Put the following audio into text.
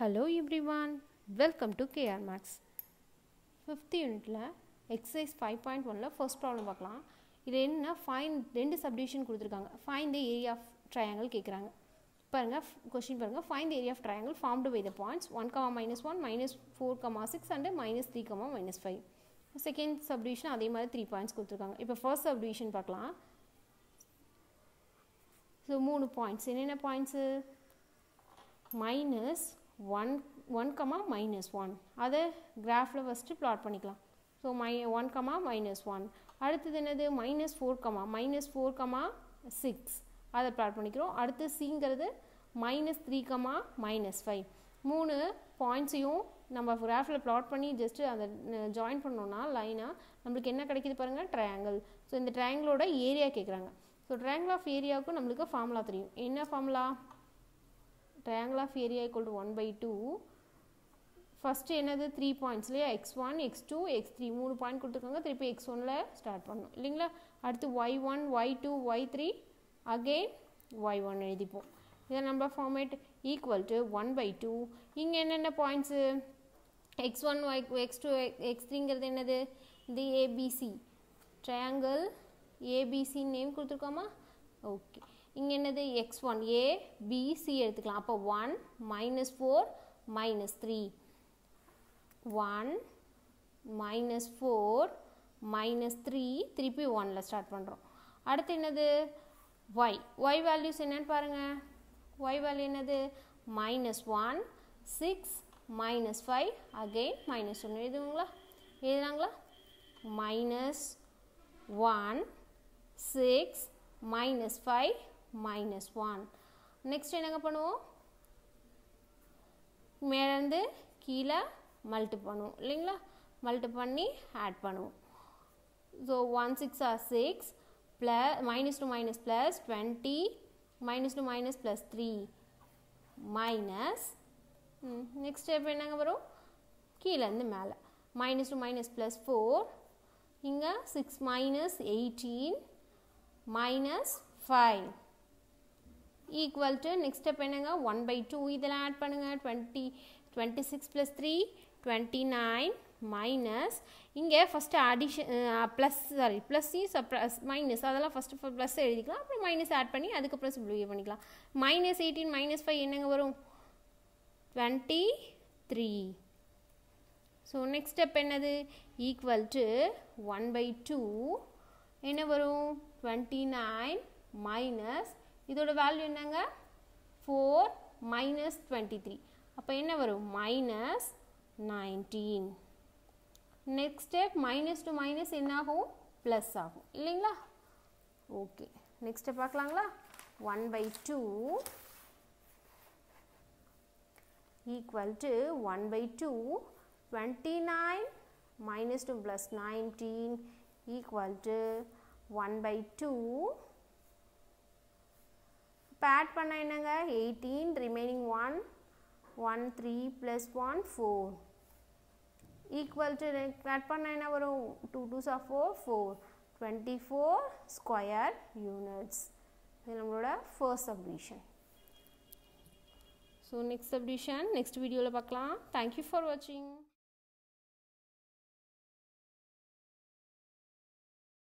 Hello everyone welcome to KR max fifth யூனிட்டில் exercise five point ஒனில் first problem பார்க்கலாம். இது என்ன ஃபைன் ரெண்டு சப்டிவிஷன் கொடுத்துருக்காங்க. Find the area of triangle கேட்குறாங்க பாருங்கள் கொஷின் பாருங்கள் find the area of triangle formed by the points one comma minus one minus four comma six and minus three comma minus five second subdivision அதே மாதிரி three points கொடுத்துருக்காங்க. இப்போ first subdivision பார்க்கலாம். So மூணு points என்னென்ன points minus one one comma minus one அதை கிராஃபில் first plot பண்ணிக்கலாம். So my one comma minus one அடுத்தது என்னது? Minus four comma minus four comma six அதை ப்ளாட் பண்ணிக்கிறோம். அடுத்து சிங்கிறது minus three comma minus five மூணு பாயிண்ட்ஸையும் நம்ம கிராஃபில் ப்ளாட் பண்ணி ஜஸ்ட்டு அதை ஜாயின் பண்ணோன்னா லைனாக நம்மளுக்கு என்ன கிடைக்கிது பாருங்கள் ட்ரையாங்கிள் ஸோ இந்த ட்ரையாங்கிளோட ஏரியா கேட்குறாங்க ஸோ ட்ரையாங்கிள் ஆஃப் ஏரியாவுக்கும் நம்மளுக்கு ஃபார்முலா தெரியும். என்ன formula triangle of area equal to one by two first என்னது? த்ரீ பாயிண்ட்ஸ் இல்லையா? X one x two x three மூணு பாயிண்ட் கொடுத்துருக்காங்க. திருப்பி எக்ஸ் ஒனில் ஸ்டார்ட் பண்ணணும். இல்லைங்களா? அடுத்து y one y two y three again y one எழுதிப்போம். இதை நம்ம format equal to one by two இங்கே என்னென்ன points x one y x two x த்ரீங்கிறது என்னது? The ABC triangle ABC name கொடுத்துருக்கோமா? Okay இங்கே என்னது? எக்ஸ் ஒன் ஏ பிசி எடுத்துக்கலாம். அப்போ one minus four minus three one minus four minus three திருப்பி ஒனில் start பண்ணுறோம் அடுத்து என்னது? ஒய் ஒய் வேல்யூஸ் என்னன்னு பாருங்கள் ஒய் வேல்யூ என்னது? Minus one six minus five again minus ஒன்று எழுதுங்களா எழுதுனாங்களா minus one six minus five minus one next என்னங்க பண்ணுவோம்? மேலேருந்து கீழே மல்டி பண்ணுவோம். இல்லைங்களா? மல்டி பண்ணி ஆட் பண்ணுவோம். So one six or six plus minus two minus plus twenty minus two minus plus three minus next step என்னங்க வரும்? கீழேருந்து மேலே. Minus two minus plus four இங்கே six minus eighteen minus five equal to next step என்னங்க? One by two இதெல்லாம் add பண்ணுங்கள் twenty twenty six plus three twenty nine minus இங்கே first addition plus sorry plus plus minus அதெல்லாம் first plus எழுதிக்கலாம். அப்புறம் minus add பண்ணி அதுக்கப்புறம் simplify பண்ணிக்கலாம். மைனஸ் எயிட்டீன் மைனஸ் ஃபைவ் என்னங்க வரும்? Twenty three so next step என்னது? Equal to one by two என்ன வரும்? டுவெண்ட்டி நைன் மைனஸ் இதோட வேல்யூ என்னங்க? ஃபோர் மைனஸ் டுவெண்ட்டி த்ரீ அப்போ என்ன வரும்? Minus nineteen next step minus to minus என்ன ஆகும் ப்ளஸ் ஆகும். இல்லைங்களா? Okay next step பார்க்கலாங்களா? One by two equal to one by two twenty nine minus two plus nineteen equal to one by two இப்போ add பண்ண என்னங்க? Eighteen remaining one one three plus one four equal to cut பண்ண என்ன வரும்? Two two of four four twenty four square units இது நம்மளோட first subdivision so next subdivision next வீடியோவில் பார்க்கலாம். தேங்க்யூ ஃபார் வாட்சிங்